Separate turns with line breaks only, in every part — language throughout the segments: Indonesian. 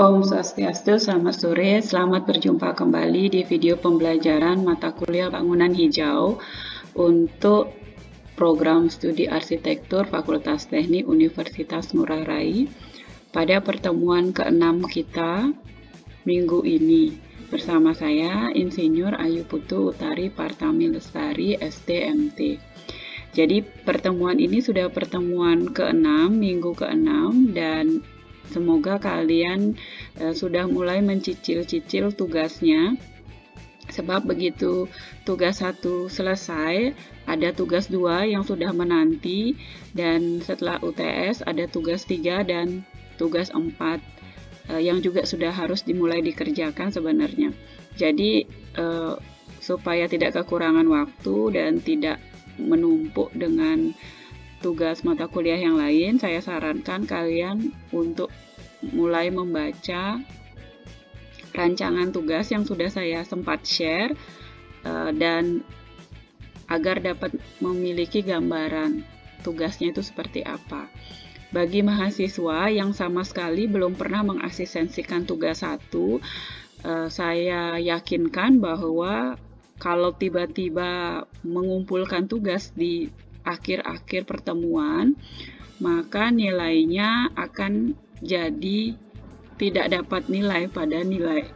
Om Swastiastu, selamat sore. Selamat berjumpa kembali di video pembelajaran mata kuliah bangunan hijau untuk program studi arsitektur Fakultas Teknik Universitas Ngurah Rai pada pertemuan ke-6 kita minggu ini bersama saya Insinyur Ayu Putu Utari Partami Lestari STMT. Jadi pertemuan ini sudah pertemuan ke-6, minggu ke-6 dan Semoga kalian uh, sudah mulai mencicil-cicil tugasnya. Sebab begitu tugas satu selesai, ada tugas dua yang sudah menanti dan setelah UTS ada tugas tiga dan tugas empat uh, yang juga sudah harus dimulai dikerjakan sebenarnya. Jadi uh, supaya tidak kekurangan waktu dan tidak menumpuk dengan tugas mata kuliah yang lain, saya sarankan kalian untuk mulai membaca rancangan tugas yang sudah saya sempat share uh, dan agar dapat memiliki gambaran tugasnya itu seperti apa. Bagi mahasiswa yang sama sekali belum pernah mengasistensikan tugas satu, uh, saya yakinkan bahwa kalau tiba-tiba mengumpulkan tugas di akhir-akhir pertemuan, maka nilainya akan jadi tidak dapat nilai pada nilai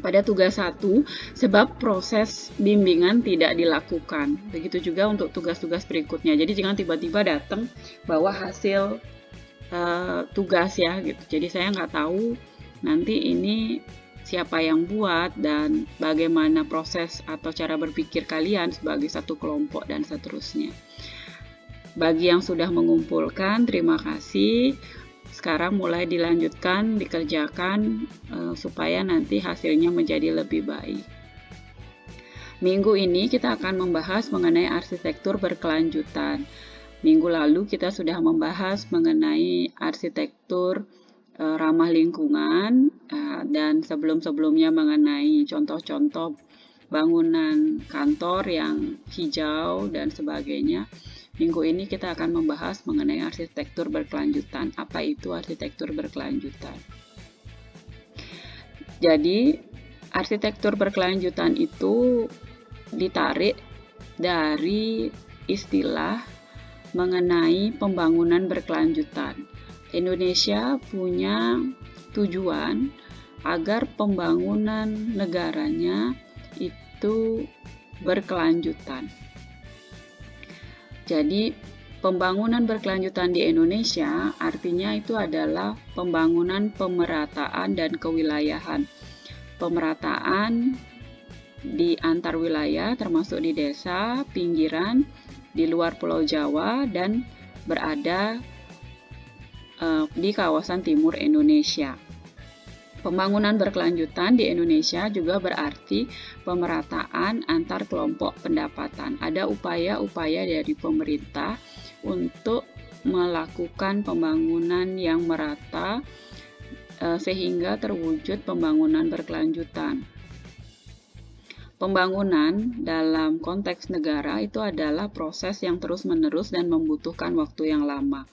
pada tugas satu sebab proses bimbingan tidak dilakukan. Begitu juga untuk tugas-tugas berikutnya. Jadi jangan tiba-tiba datang bawa hasil uh, tugas ya gitu. Jadi saya nggak tahu nanti ini siapa yang buat dan bagaimana proses atau cara berpikir kalian sebagai satu kelompok dan seterusnya. Bagi yang sudah mengumpulkan, terima kasih. Sekarang mulai dilanjutkan, dikerjakan uh, supaya nanti hasilnya menjadi lebih baik. Minggu ini kita akan membahas mengenai arsitektur berkelanjutan. Minggu lalu kita sudah membahas mengenai arsitektur uh, ramah lingkungan uh, dan sebelum-sebelumnya mengenai contoh-contoh bangunan kantor yang hijau dan sebagainya. Minggu ini kita akan membahas mengenai arsitektur berkelanjutan. Apa itu arsitektur berkelanjutan? Jadi, arsitektur berkelanjutan itu ditarik dari istilah mengenai pembangunan berkelanjutan. Indonesia punya tujuan agar pembangunan negaranya itu berkelanjutan. Jadi pembangunan berkelanjutan di Indonesia artinya itu adalah pembangunan pemerataan dan kewilayahan. Pemerataan di antar wilayah termasuk di desa, pinggiran, di luar Pulau Jawa dan berada uh, di kawasan timur Indonesia. Pembangunan berkelanjutan di Indonesia juga berarti pemerataan antar kelompok pendapatan. Ada upaya-upaya dari pemerintah untuk melakukan pembangunan yang merata eh, sehingga terwujud pembangunan berkelanjutan. Pembangunan dalam konteks negara itu adalah proses yang terus-menerus dan membutuhkan waktu yang lama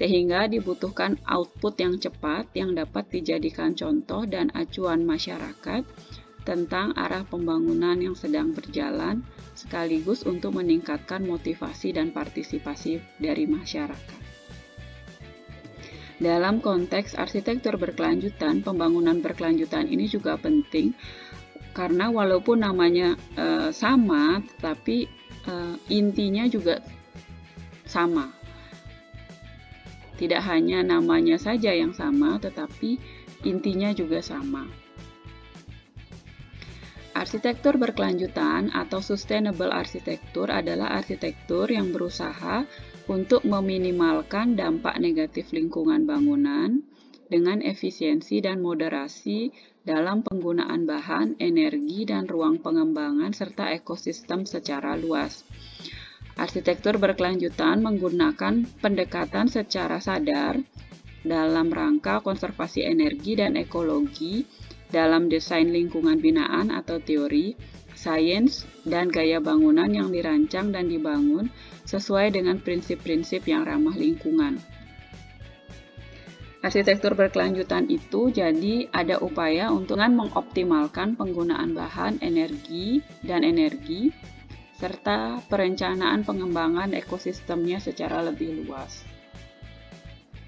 sehingga dibutuhkan output yang cepat yang dapat dijadikan contoh dan acuan masyarakat tentang arah pembangunan yang sedang berjalan, sekaligus untuk meningkatkan motivasi dan partisipasi dari masyarakat. Dalam konteks arsitektur berkelanjutan, pembangunan berkelanjutan ini juga penting karena walaupun namanya e, sama, tetapi e, intinya juga sama tidak hanya namanya saja yang sama, tetapi intinya juga sama. Arsitektur berkelanjutan atau sustainable arsitektur adalah arsitektur yang berusaha untuk meminimalkan dampak negatif lingkungan bangunan dengan efisiensi dan moderasi dalam penggunaan bahan, energi, dan ruang pengembangan serta ekosistem secara luas. Arsitektur berkelanjutan menggunakan pendekatan secara sadar dalam rangka konservasi energi dan ekologi dalam desain lingkungan binaan atau teori, sains, dan gaya bangunan yang dirancang dan dibangun sesuai dengan prinsip-prinsip yang ramah lingkungan. Arsitektur berkelanjutan itu jadi ada upaya untuk mengoptimalkan penggunaan bahan, energi, dan energi, serta perencanaan pengembangan ekosistemnya secara lebih luas.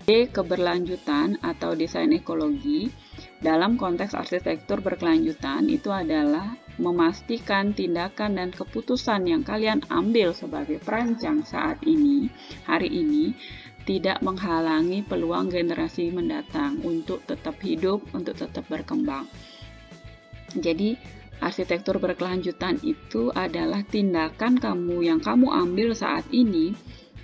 Keberlanjutan atau desain ekologi dalam konteks arsitektur berkelanjutan itu adalah memastikan tindakan dan keputusan yang kalian ambil sebagai perancang saat ini, hari ini, tidak menghalangi peluang generasi mendatang untuk tetap hidup, untuk tetap berkembang. Jadi, arsitektur berkelanjutan itu adalah tindakan kamu yang kamu ambil saat ini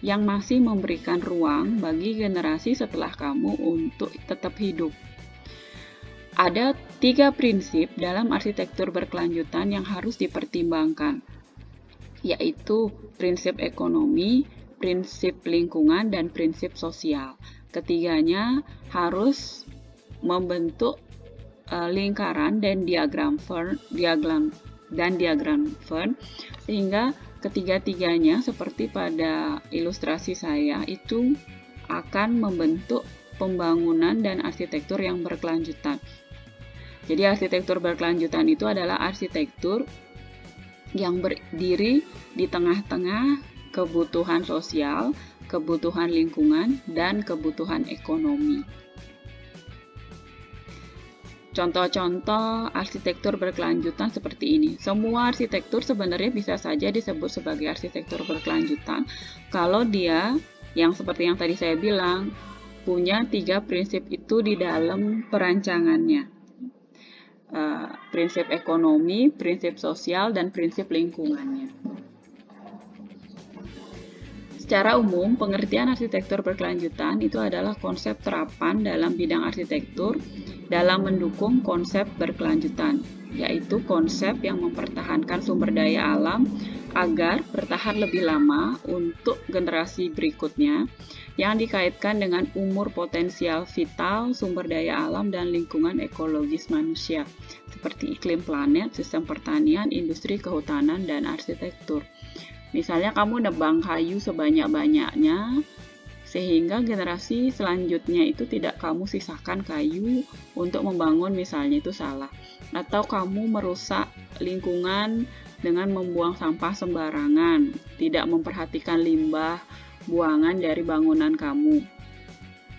yang masih memberikan ruang bagi generasi setelah kamu untuk tetap hidup. Ada tiga prinsip dalam arsitektur berkelanjutan yang harus dipertimbangkan, yaitu prinsip ekonomi, prinsip lingkungan, dan prinsip sosial. Ketiganya harus membentuk uh, lingkaran dan diagram Venn, diagram dan diagram Venn sehingga ketiga-tiganya seperti pada ilustrasi saya itu akan membentuk pembangunan dan arsitektur yang berkelanjutan. Jadi arsitektur berkelanjutan itu adalah arsitektur yang berdiri di tengah-tengah kebutuhan sosial, kebutuhan lingkungan, dan kebutuhan ekonomi. Contoh-contoh arsitektur berkelanjutan seperti ini. Semua arsitektur sebenarnya bisa saja disebut sebagai arsitektur berkelanjutan kalau dia yang seperti yang tadi saya bilang punya tiga prinsip itu di dalam perancangannya. Uh, prinsip ekonomi, prinsip sosial, dan prinsip lingkungannya. Secara umum, pengertian arsitektur berkelanjutan itu adalah konsep terapan dalam bidang arsitektur dalam mendukung konsep berkelanjutan, yaitu konsep yang mempertahankan sumber daya alam agar bertahan lebih lama untuk generasi berikutnya yang dikaitkan dengan umur potensial vital, sumber daya alam, dan lingkungan ekologis manusia, seperti iklim planet, sistem pertanian, industri kehutanan, dan arsitektur. Misalnya kamu nebang kayu sebanyak-banyaknya sehingga generasi selanjutnya itu tidak kamu sisakan kayu untuk membangun misalnya itu salah atau kamu merusak lingkungan dengan membuang sampah sembarangan, tidak memperhatikan limbah buangan dari bangunan kamu.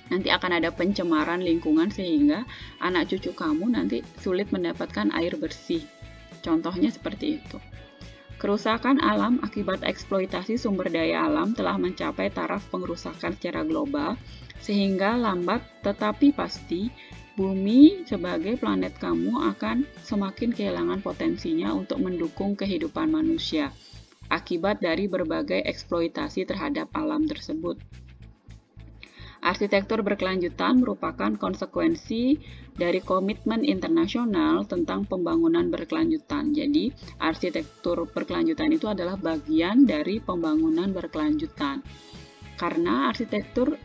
Nanti akan ada pencemaran lingkungan sehingga anak cucu kamu nanti sulit mendapatkan air bersih. Contohnya seperti itu. Kerusakan alam akibat eksploitasi sumber daya alam telah mencapai taraf pengerusakan secara global, sehingga lambat tetapi pasti bumi sebagai planet kamu akan semakin kehilangan potensinya untuk mendukung kehidupan manusia akibat dari berbagai eksploitasi terhadap alam tersebut. Arsitektur berkelanjutan merupakan konsekuensi dari komitmen internasional tentang pembangunan berkelanjutan. Jadi, arsitektur berkelanjutan itu adalah bagian dari pembangunan berkelanjutan. Karena arsitektur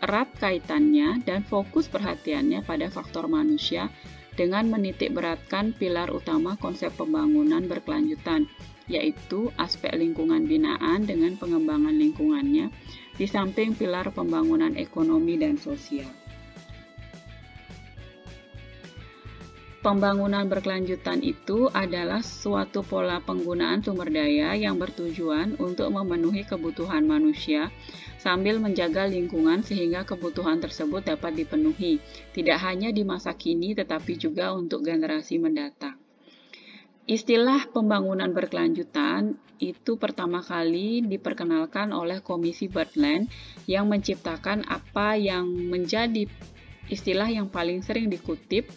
erat kaitannya dan fokus perhatiannya pada faktor manusia dengan menitik beratkan pilar utama konsep pembangunan berkelanjutan, yaitu aspek lingkungan binaan dengan pengembangan lingkungannya, di samping pilar pembangunan ekonomi dan sosial. Pembangunan berkelanjutan itu adalah suatu pola penggunaan sumber daya yang bertujuan untuk memenuhi kebutuhan manusia sambil menjaga lingkungan sehingga kebutuhan tersebut dapat dipenuhi, tidak hanya di masa kini tetapi juga untuk generasi mendatang. Istilah pembangunan berkelanjutan itu pertama kali diperkenalkan oleh Komisi Birdland yang menciptakan apa yang menjadi istilah yang paling sering dikutip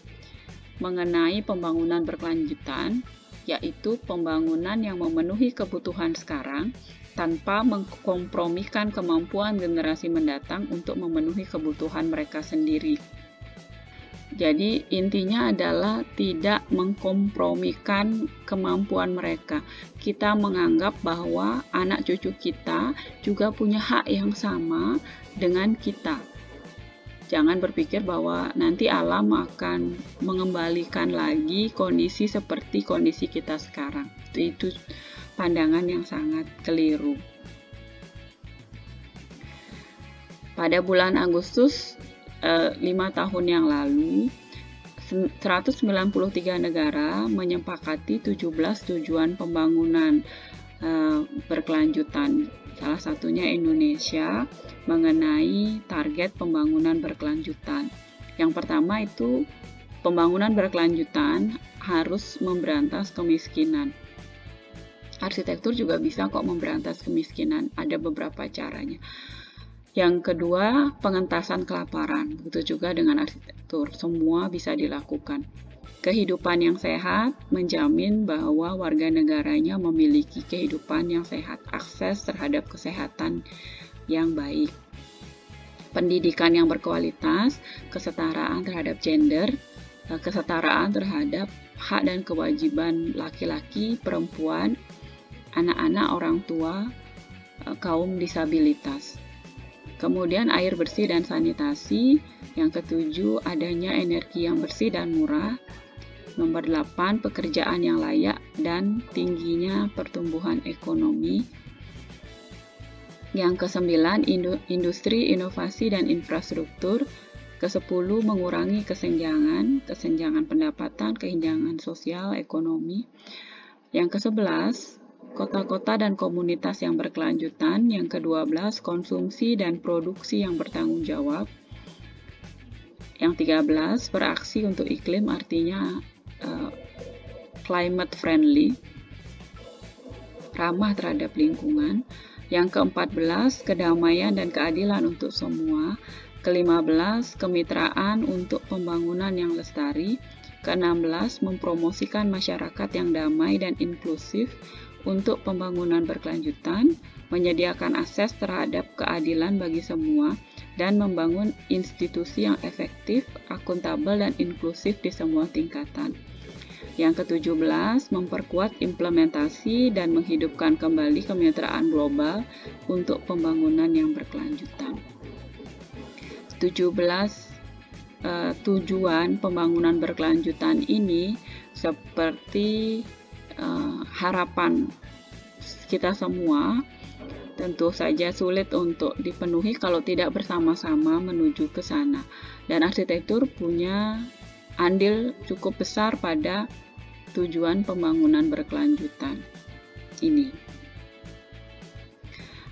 mengenai pembangunan berkelanjutan, yaitu pembangunan yang memenuhi kebutuhan sekarang tanpa mengkompromikan kemampuan generasi mendatang untuk memenuhi kebutuhan mereka sendiri. Jadi intinya adalah tidak mengkompromikan kemampuan mereka. Kita menganggap bahwa anak cucu kita juga punya hak yang sama dengan kita. Jangan berpikir bahwa nanti alam akan mengembalikan lagi kondisi seperti kondisi kita sekarang. Itu, pandangan yang sangat keliru. Pada bulan Agustus lima tahun yang lalu 193 negara menyepakati 17 tujuan pembangunan uh, berkelanjutan. Salah satunya Indonesia mengenai target pembangunan berkelanjutan. Yang pertama itu pembangunan berkelanjutan harus memberantas kemiskinan. Arsitektur juga bisa kok memberantas kemiskinan, ada beberapa caranya. Yang kedua, pengentasan kelaparan. Begitu juga dengan arsitektur, semua bisa dilakukan. Kehidupan yang sehat menjamin bahwa warga negaranya memiliki kehidupan yang sehat, akses terhadap kesehatan yang baik. Pendidikan yang berkualitas, kesetaraan terhadap gender, eh, kesetaraan terhadap hak dan kewajiban laki-laki, perempuan, anak-anak, orang tua, eh, kaum disabilitas. Kemudian air bersih dan sanitasi. Yang ketujuh, adanya energi yang bersih dan murah. Nomor 8, pekerjaan yang layak dan tingginya pertumbuhan ekonomi. Yang kesembilan, industri, inovasi, dan infrastruktur. Kesepuluh, mengurangi kesenjangan, kesenjangan pendapatan, kesenjangan sosial, ekonomi. Yang kesebelas, kota-kota dan komunitas yang berkelanjutan. Yang ke-12, konsumsi dan produksi yang bertanggung jawab. Yang 13, beraksi untuk iklim artinya uh, climate friendly, ramah terhadap lingkungan. Yang ke-14, kedamaian dan keadilan untuk semua. Ke-15, kemitraan untuk pembangunan yang lestari. Ke-16, mempromosikan masyarakat yang damai dan inklusif untuk pembangunan berkelanjutan, menyediakan akses terhadap keadilan bagi semua, dan membangun institusi yang efektif, akuntabel, dan inklusif di semua tingkatan. Yang ke-17, memperkuat implementasi dan menghidupkan kembali kemitraan global untuk pembangunan yang berkelanjutan. 17 uh, tujuan pembangunan berkelanjutan ini seperti uh, harapan kita semua tentu saja sulit untuk dipenuhi kalau tidak bersama-sama menuju ke sana. Dan arsitektur punya andil cukup besar pada tujuan pembangunan berkelanjutan ini.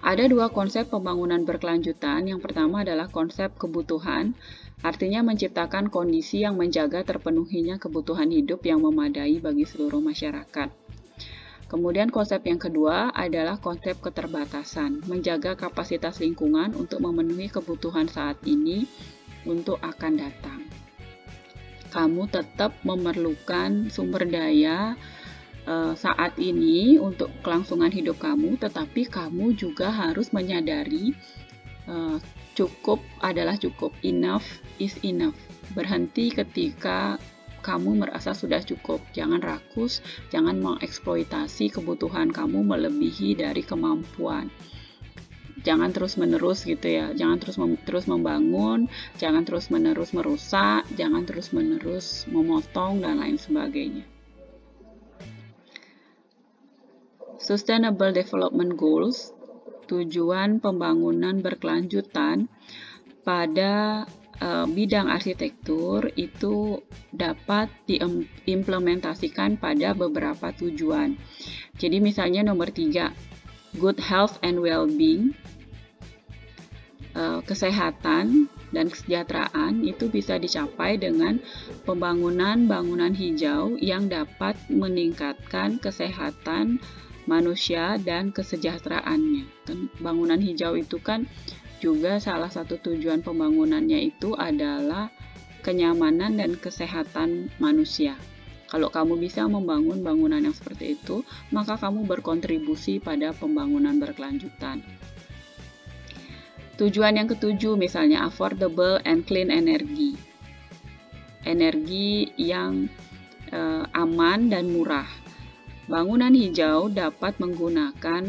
Ada dua konsep pembangunan berkelanjutan. Yang pertama adalah konsep kebutuhan, artinya menciptakan kondisi yang menjaga terpenuhinya kebutuhan hidup yang memadai bagi seluruh masyarakat. Kemudian konsep yang kedua adalah konsep keterbatasan, menjaga kapasitas lingkungan untuk memenuhi kebutuhan saat ini untuk akan datang. Kamu tetap memerlukan sumber daya uh, saat ini untuk kelangsungan hidup kamu, tetapi kamu juga harus menyadari uh, cukup adalah cukup, enough is enough. Berhenti ketika kamu merasa sudah cukup. Jangan rakus, jangan mengeksploitasi kebutuhan kamu melebihi dari kemampuan. Jangan terus-menerus gitu ya. Jangan terus mem terus membangun, jangan terus-menerus merusak, jangan terus-menerus memotong dan lain sebagainya. Sustainable Development Goals, tujuan pembangunan berkelanjutan pada uh, bidang arsitektur itu dapat diimplementasikan pada beberapa tujuan. Jadi misalnya nomor tiga, good health and well-being, uh, kesehatan dan kesejahteraan itu bisa dicapai dengan pembangunan bangunan hijau yang dapat meningkatkan kesehatan manusia dan kesejahteraannya. Bangunan hijau itu kan juga salah satu tujuan pembangunannya itu adalah kenyamanan dan kesehatan manusia. Kalau kamu bisa membangun bangunan yang seperti itu, maka kamu berkontribusi pada pembangunan berkelanjutan. Tujuan yang ketujuh misalnya affordable and clean energy. Energi yang eh, aman dan murah. Bangunan hijau dapat menggunakan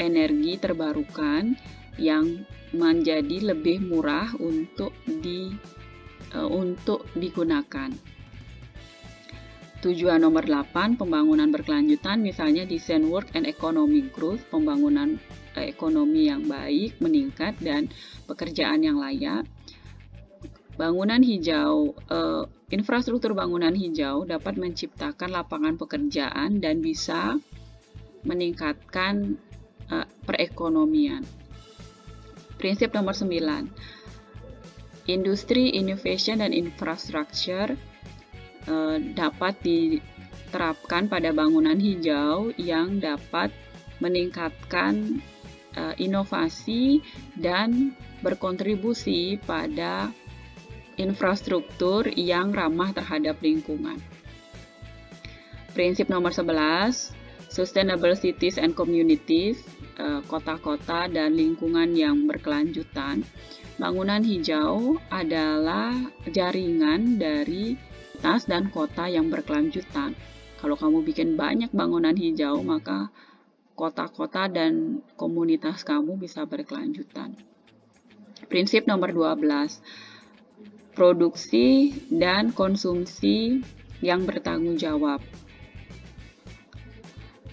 energi terbarukan yang menjadi lebih murah untuk di uh, untuk digunakan. Tujuan nomor 8, pembangunan berkelanjutan misalnya design work and economic growth, pembangunan ekonomi yang baik, meningkat dan pekerjaan yang layak. Bangunan hijau, uh, infrastruktur bangunan hijau dapat menciptakan lapangan pekerjaan dan bisa meningkatkan uh, perekonomian. Prinsip nomor 9. Industri, innovation, dan infrastructure uh, dapat diterapkan pada bangunan hijau yang dapat meningkatkan uh, inovasi dan berkontribusi pada infrastruktur yang ramah terhadap lingkungan. Prinsip nomor 11, Sustainable Cities and Communities, eh, kota-kota dan lingkungan yang berkelanjutan. Bangunan hijau adalah jaringan dari tas dan kota yang berkelanjutan. Kalau kamu bikin banyak bangunan hijau, maka kota-kota dan komunitas kamu bisa berkelanjutan. Prinsip nomor 12, produksi dan konsumsi yang bertanggung jawab.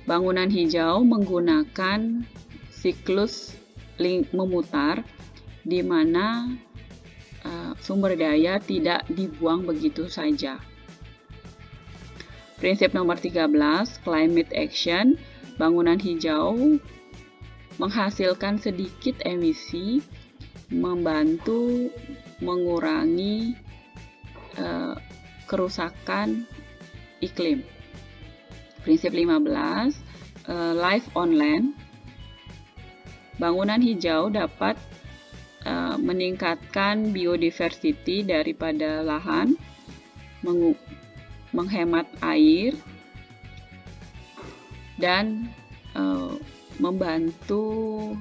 Bangunan hijau menggunakan siklus memutar di mana uh, sumber daya tidak dibuang begitu saja. Prinsip nomor 13, climate action, bangunan hijau menghasilkan sedikit emisi, membantu mengurangi uh, kerusakan iklim. Prinsip 15, uh, eh, life on land. Bangunan hijau dapat uh, meningkatkan biodiversity daripada lahan, menghemat air, dan uh, membantu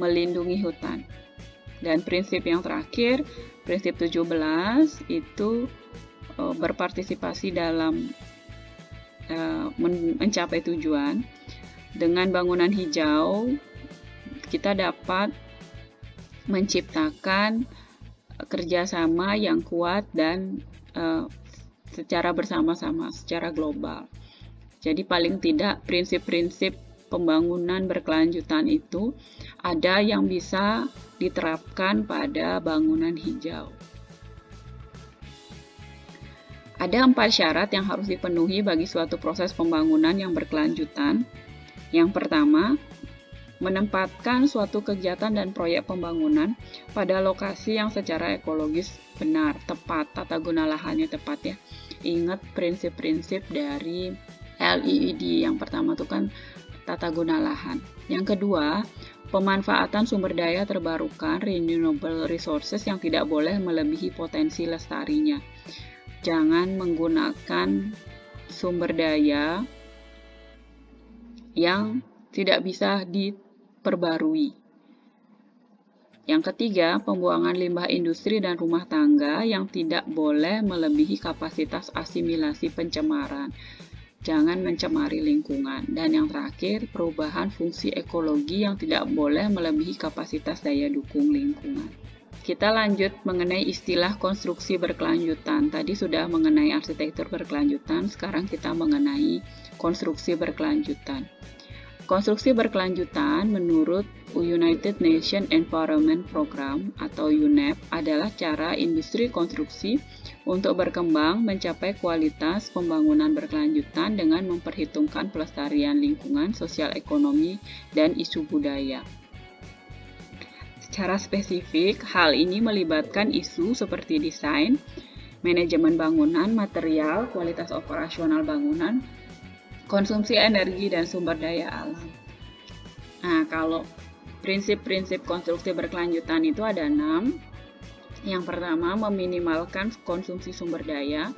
melindungi hutan. Dan prinsip yang terakhir, prinsip 17 itu uh, berpartisipasi dalam uh, mencapai tujuan. Dengan bangunan hijau, kita dapat menciptakan kerjasama yang kuat dan uh, secara bersama-sama, secara global. Jadi paling tidak prinsip-prinsip pembangunan berkelanjutan itu ada yang bisa diterapkan pada bangunan hijau. Ada empat syarat yang harus dipenuhi bagi suatu proses pembangunan yang berkelanjutan. Yang pertama, menempatkan suatu kegiatan dan proyek pembangunan pada lokasi yang secara ekologis benar, tepat, tata guna lahannya tepat ya. Ingat prinsip-prinsip dari LEED. Yang pertama itu kan tata guna lahan. Yang kedua, pemanfaatan sumber daya terbarukan renewable resources yang tidak boleh melebihi potensi lestarinya. Jangan menggunakan sumber daya yang tidak bisa diperbarui. Yang ketiga, pembuangan limbah industri dan rumah tangga yang tidak boleh melebihi kapasitas asimilasi pencemaran jangan mencemari lingkungan. Dan yang terakhir, perubahan fungsi ekologi yang tidak boleh melebihi kapasitas daya dukung lingkungan. Kita lanjut mengenai istilah konstruksi berkelanjutan. Tadi sudah mengenai arsitektur berkelanjutan, sekarang kita mengenai konstruksi berkelanjutan. Konstruksi berkelanjutan menurut United Nations Environment Program atau UNEP adalah cara industri konstruksi untuk berkembang mencapai kualitas pembangunan berkelanjutan dengan memperhitungkan pelestarian lingkungan, sosial ekonomi, dan isu budaya. Secara spesifik, hal ini melibatkan isu seperti desain, manajemen bangunan, material, kualitas operasional bangunan, konsumsi energi dan sumber daya alam. Nah, kalau prinsip-prinsip konstruksi berkelanjutan itu ada enam. Yang pertama, meminimalkan konsumsi sumber daya,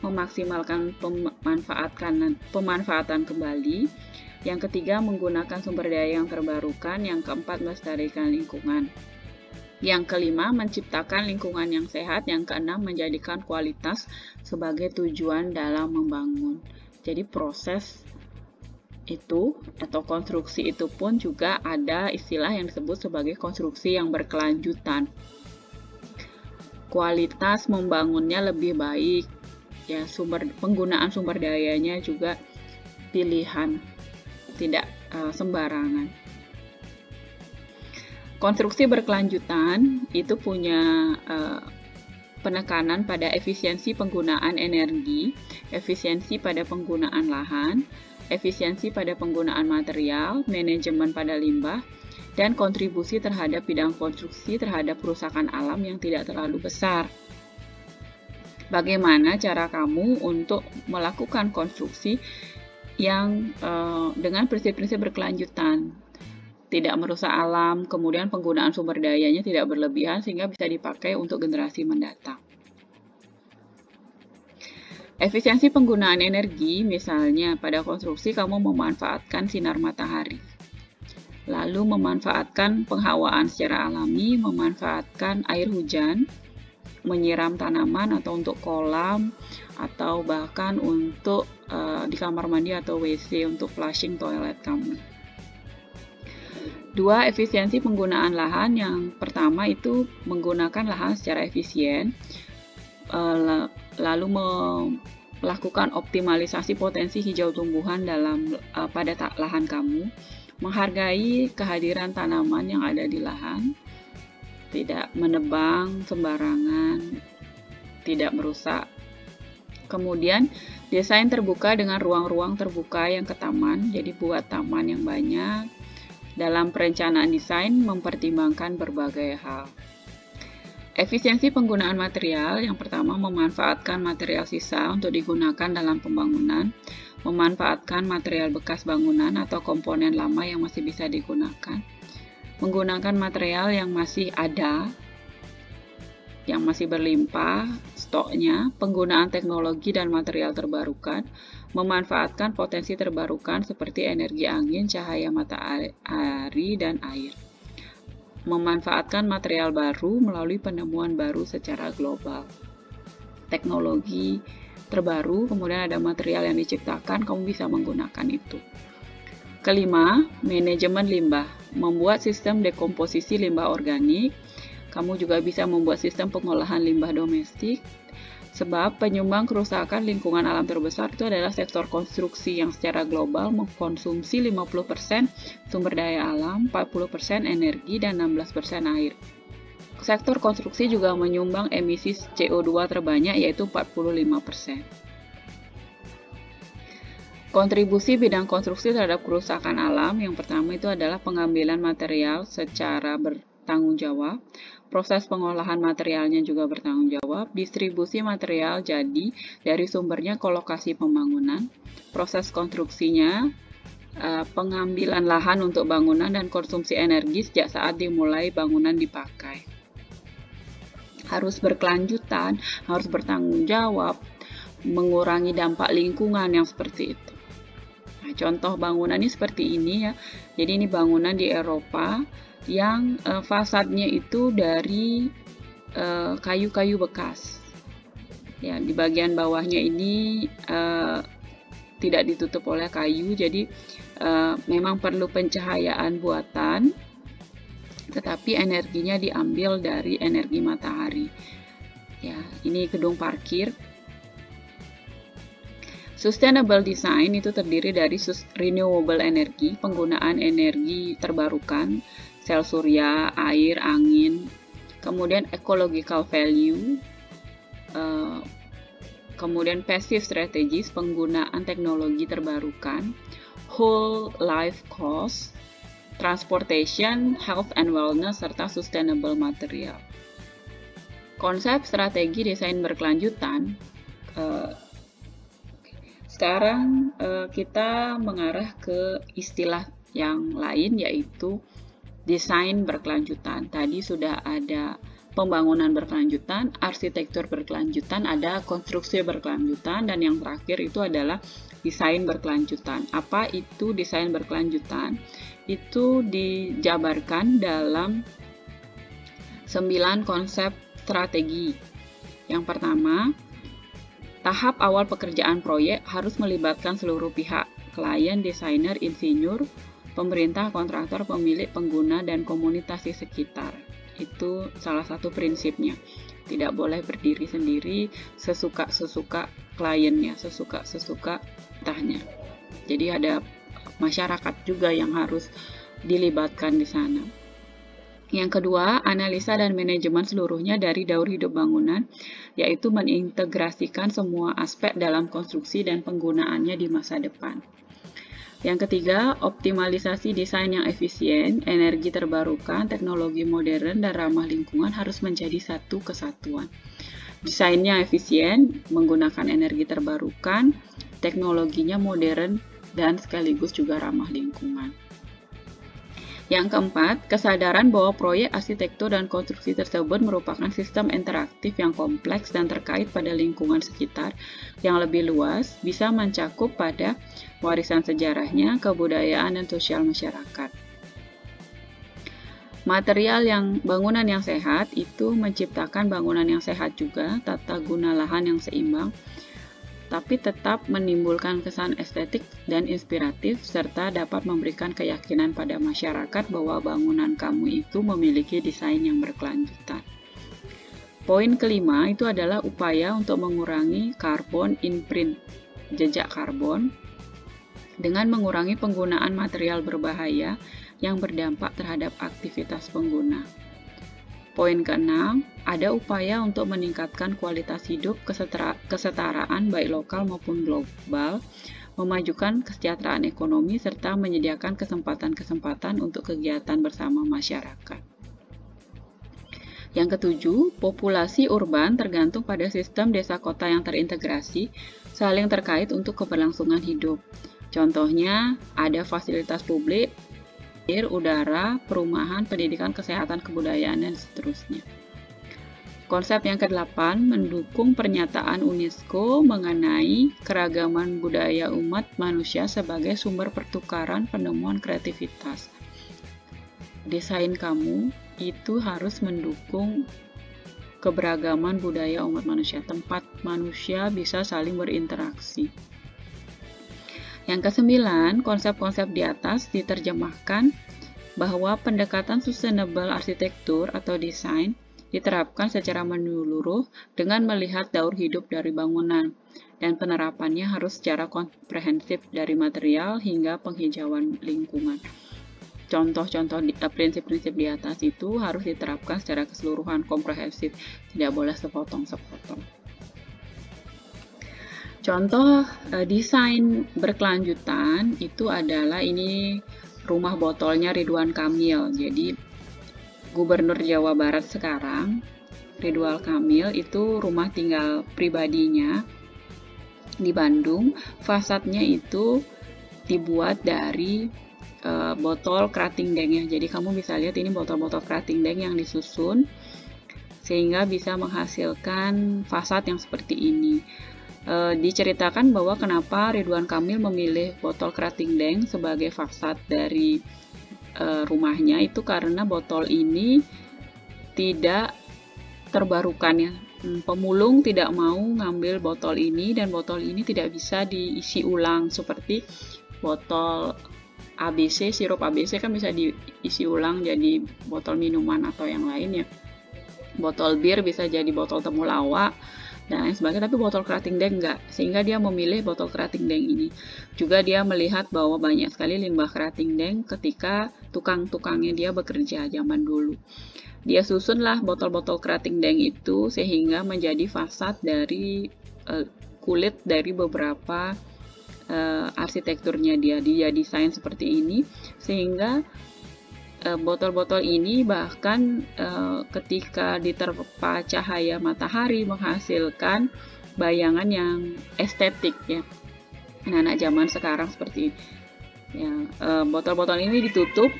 memaksimalkan pemanfaatan, pemanfaatan kembali. Yang ketiga, menggunakan sumber daya yang terbarukan. Yang keempat, melestarikan lingkungan. Yang kelima, menciptakan lingkungan yang sehat. Yang keenam, menjadikan kualitas sebagai tujuan dalam membangun. Jadi proses itu atau konstruksi itu pun juga ada istilah yang disebut sebagai konstruksi yang berkelanjutan. Kualitas membangunnya lebih baik, ya sumber penggunaan sumber dayanya juga pilihan, tidak uh, sembarangan. Konstruksi berkelanjutan itu punya uh, penekanan pada efisiensi penggunaan energi, efisiensi pada penggunaan lahan, efisiensi pada penggunaan material, manajemen pada limbah, dan kontribusi terhadap bidang konstruksi terhadap kerusakan alam yang tidak terlalu besar. Bagaimana cara kamu untuk melakukan konstruksi yang uh, dengan prinsip-prinsip berkelanjutan? Tidak merusak alam, kemudian penggunaan sumber dayanya tidak berlebihan sehingga bisa dipakai untuk generasi mendatang. Efisiensi penggunaan energi, misalnya pada konstruksi kamu memanfaatkan sinar matahari, lalu memanfaatkan penghawaan secara alami, memanfaatkan air hujan, menyiram tanaman atau untuk kolam, atau bahkan untuk uh, di kamar mandi atau WC untuk flushing toilet kamu. Dua, efisiensi penggunaan lahan. Yang pertama itu menggunakan lahan secara efisien, eh, lalu melakukan optimalisasi potensi hijau tumbuhan dalam eh, pada lahan kamu, menghargai kehadiran tanaman yang ada di lahan, tidak menebang sembarangan, tidak merusak. Kemudian desain terbuka dengan ruang-ruang terbuka yang ke taman, jadi buat taman yang banyak, dalam perencanaan desain mempertimbangkan berbagai hal. Efisiensi penggunaan material yang pertama memanfaatkan material sisa untuk digunakan dalam pembangunan, memanfaatkan material bekas bangunan atau komponen lama yang masih bisa digunakan, menggunakan material yang masih ada, yang masih berlimpah, stoknya, penggunaan teknologi dan material terbarukan, memanfaatkan potensi terbarukan seperti energi angin, cahaya matahari, dan air. Memanfaatkan material baru melalui penemuan baru secara global. Teknologi terbaru, kemudian ada material yang diciptakan, kamu bisa menggunakan itu. Kelima, manajemen limbah. Membuat sistem dekomposisi limbah organik. Kamu juga bisa membuat sistem pengolahan limbah domestik, Sebab penyumbang kerusakan lingkungan alam terbesar itu adalah sektor konstruksi yang secara global mengkonsumsi 50% sumber daya alam, 40% energi, dan 16% air. Sektor konstruksi juga menyumbang emisi CO2 terbanyak yaitu 45%. Kontribusi bidang konstruksi terhadap kerusakan alam yang pertama itu adalah pengambilan material secara bertanggung jawab, Proses pengolahan materialnya juga bertanggung jawab, distribusi material jadi dari sumbernya ke lokasi pembangunan, proses konstruksinya, eh, pengambilan lahan untuk bangunan dan konsumsi energi sejak saat dimulai bangunan dipakai. Harus berkelanjutan, harus bertanggung jawab, mengurangi dampak lingkungan yang seperti itu. Nah, contoh bangunan ini seperti ini ya. Jadi ini bangunan di Eropa yang uh, fasadnya itu dari eh, kayu-kayu uh, bekas. Ya, di bagian bawahnya ini uh, tidak ditutup oleh kayu, jadi uh, memang perlu pencahayaan buatan, tetapi energinya diambil dari energi matahari. Ya, ini gedung parkir. Sustainable design itu terdiri dari renewable energy, penggunaan energi terbarukan, sel surya, air, angin, kemudian ecological value, uh, kemudian passive strategies, penggunaan teknologi terbarukan, whole life cost, transportation, health and wellness, serta sustainable material. Konsep strategi desain berkelanjutan uh, sekarang uh, kita mengarah ke istilah yang lain yaitu desain berkelanjutan. Tadi sudah ada pembangunan berkelanjutan, arsitektur berkelanjutan, ada konstruksi berkelanjutan, dan yang terakhir itu adalah desain berkelanjutan. Apa itu desain berkelanjutan? Itu dijabarkan dalam 9 konsep strategi. Yang pertama, tahap awal pekerjaan proyek harus melibatkan seluruh pihak, klien, desainer, insinyur, pemerintah, kontraktor, pemilik, pengguna, dan komunitas di sekitar. Itu salah satu prinsipnya. Tidak boleh berdiri sendiri sesuka-sesuka kliennya, sesuka-sesuka entahnya. Jadi ada masyarakat juga yang harus dilibatkan di sana. Yang kedua, analisa dan manajemen seluruhnya dari daur hidup bangunan, yaitu mengintegrasikan semua aspek dalam konstruksi dan penggunaannya di masa depan. Yang ketiga, optimalisasi desain yang efisien, energi terbarukan, teknologi modern, dan ramah lingkungan harus menjadi satu kesatuan. Desainnya efisien, menggunakan energi terbarukan, teknologinya modern, dan sekaligus juga ramah lingkungan. Yang keempat, kesadaran bahwa proyek arsitektur dan konstruksi tersebut merupakan sistem interaktif yang kompleks dan terkait pada lingkungan sekitar yang lebih luas, bisa mencakup pada warisan sejarahnya, kebudayaan, dan sosial masyarakat. Material yang bangunan yang sehat itu menciptakan bangunan yang sehat juga, tata guna lahan yang seimbang, tapi tetap menimbulkan kesan estetik dan inspiratif serta dapat memberikan keyakinan pada masyarakat bahwa bangunan kamu itu memiliki desain yang berkelanjutan. Poin kelima itu adalah upaya untuk mengurangi carbon imprint, jejak karbon, dengan mengurangi penggunaan material berbahaya yang berdampak terhadap aktivitas pengguna. Poin keenam, ada upaya untuk meningkatkan kualitas hidup kesetaraan baik lokal maupun global, memajukan kesejahteraan ekonomi, serta menyediakan kesempatan-kesempatan untuk kegiatan bersama masyarakat. Yang ketujuh, populasi urban tergantung pada sistem desa kota yang terintegrasi, saling terkait untuk keberlangsungan hidup. Contohnya, ada fasilitas publik, air, udara, perumahan, pendidikan, kesehatan, kebudayaan, dan seterusnya. Konsep yang kedelapan mendukung pernyataan UNESCO mengenai keragaman budaya umat manusia sebagai sumber pertukaran penemuan kreativitas. Desain kamu itu harus mendukung keberagaman budaya umat manusia, tempat manusia bisa saling berinteraksi. Yang kesembilan, konsep-konsep di atas diterjemahkan bahwa pendekatan sustainable arsitektur atau desain diterapkan secara menyeluruh dengan melihat daur hidup dari bangunan dan penerapannya harus secara komprehensif dari material hingga penghijauan lingkungan. Contoh-contoh eh, prinsip-prinsip di atas itu harus diterapkan secara keseluruhan komprehensif, tidak boleh sepotong-sepotong. Contoh uh, desain berkelanjutan itu adalah ini rumah botolnya Ridwan Kamil. Jadi Gubernur Jawa Barat sekarang Ridwan Kamil itu rumah tinggal pribadinya di Bandung. Fasadnya itu dibuat dari uh, botol kerating deng ya. Jadi kamu bisa lihat ini botol-botol kerating deng yang disusun sehingga bisa menghasilkan fasad yang seperti ini e, diceritakan bahwa kenapa Ridwan Kamil memilih botol kerating deng sebagai fasad dari e, rumahnya itu karena botol ini tidak terbarukan ya. Hmm, pemulung tidak mau ngambil botol ini dan botol ini tidak bisa diisi ulang seperti botol ABC, sirup ABC kan bisa diisi ulang jadi botol minuman atau yang lain ya. Botol bir bisa jadi botol temulawak dan lain sebagainya tapi botol kerating deng enggak sehingga dia memilih botol kerating deng ini. Juga dia melihat bahwa banyak sekali limbah kerating deng ketika tukang-tukangnya dia bekerja zaman dulu. Dia susunlah botol-botol kerating deng itu sehingga menjadi fasad dari uh, kulit dari beberapa uh, arsitekturnya dia. Dia desain seperti ini sehingga Eh, botol-botol ini bahkan uh, ketika diterpa cahaya matahari menghasilkan bayangan yang estetik ya. Anak-anak zaman sekarang seperti ya uh, botol-botol ini ditutup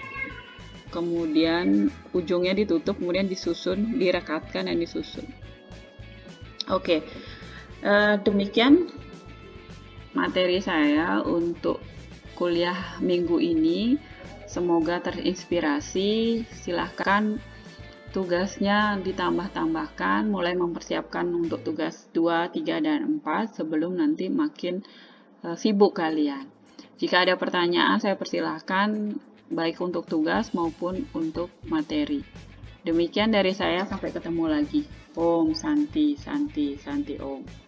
kemudian ujungnya ditutup kemudian disusun direkatkan dan disusun. Oke demikian materi saya untuk kuliah minggu ini Semoga terinspirasi. Silahkan tugasnya ditambah-tambahkan, mulai mempersiapkan untuk tugas 2, 3, dan 4 sebelum nanti makin uh, sibuk kalian. Jika ada pertanyaan, saya persilahkan baik untuk tugas maupun untuk materi. Demikian dari saya, sampai ketemu lagi. Om Santi, Santi, Santi Om.